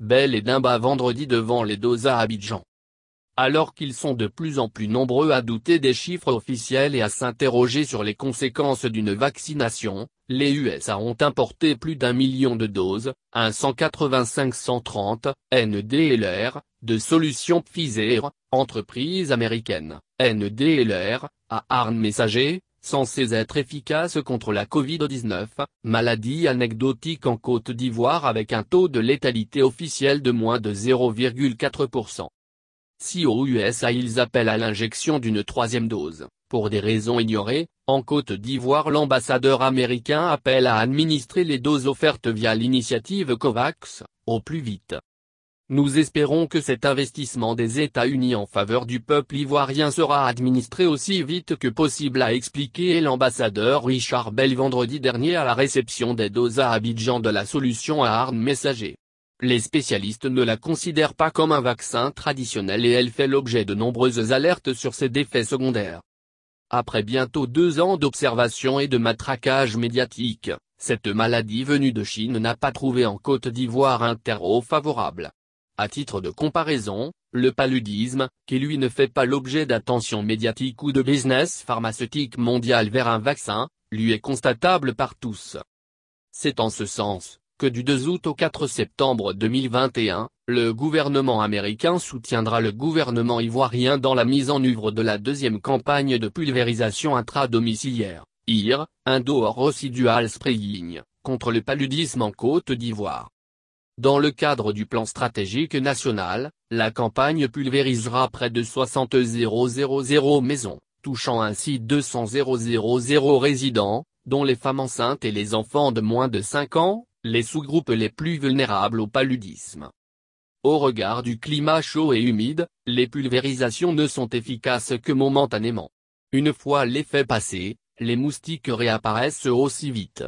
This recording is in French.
Bel et Dimba vendredi devant les doses à Abidjan. Alors qu'ils sont de plus en plus nombreux à douter des chiffres officiels et à s'interroger sur les conséquences d'une vaccination, les USA ont importé plus d'un million de doses, un 185-130, NDLR, de solutions Pfizer, entreprise américaine, NDLR, à armes messager, censées être efficaces contre la Covid-19, maladie anecdotique en Côte d'Ivoire avec un taux de létalité officiel de moins de 0,4%. Si aux USA ils appellent à l'injection d'une troisième dose, pour des raisons ignorées, en Côte d'Ivoire l'ambassadeur américain appelle à administrer les doses offertes via l'initiative COVAX, au plus vite. Nous espérons que cet investissement des États-Unis en faveur du peuple ivoirien sera administré aussi vite que possible a expliqué l'ambassadeur Richard Bell vendredi dernier à la réception des doses à Abidjan de la solution à armes messager. Les spécialistes ne la considèrent pas comme un vaccin traditionnel et elle fait l'objet de nombreuses alertes sur ses défaits secondaires. Après bientôt deux ans d'observation et de matraquage médiatique, cette maladie venue de Chine n'a pas trouvé en Côte d'Ivoire un terreau favorable. À titre de comparaison, le paludisme, qui lui ne fait pas l'objet d'attention médiatique ou de business pharmaceutique mondial vers un vaccin, lui est constatable par tous. C'est en ce sens, que du 2 août au 4 septembre 2021, le gouvernement américain soutiendra le gouvernement ivoirien dans la mise en œuvre de la deuxième campagne de pulvérisation intradomiciliaire, IR, Indoor Residual Spraying, contre le paludisme en Côte d'Ivoire. Dans le cadre du plan stratégique national, la campagne pulvérisera près de 60 000 maisons, touchant ainsi 200 000 résidents, dont les femmes enceintes et les enfants de moins de 5 ans, les sous-groupes les plus vulnérables au paludisme. Au regard du climat chaud et humide, les pulvérisations ne sont efficaces que momentanément. Une fois l'effet passé, les moustiques réapparaissent aussi vite.